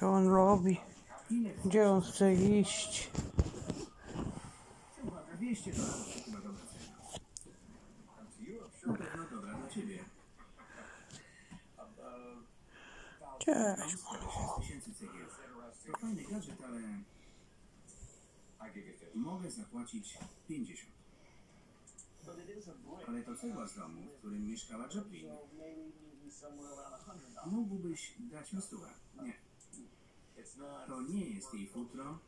Co on robi? Gdzie on chce iść? Uwaga, 200 dolarów to chyba dobra cena. Na pewno dobra dla ciebie. Cześć. 6 tysięcy cegieł. To fajny gadżet, ale mogę zapłacić 50. Ale to cegła z domu, w którym mieszkała Joplin. Mógłbyś dać mi stówę? Nie. To nie jest jej futro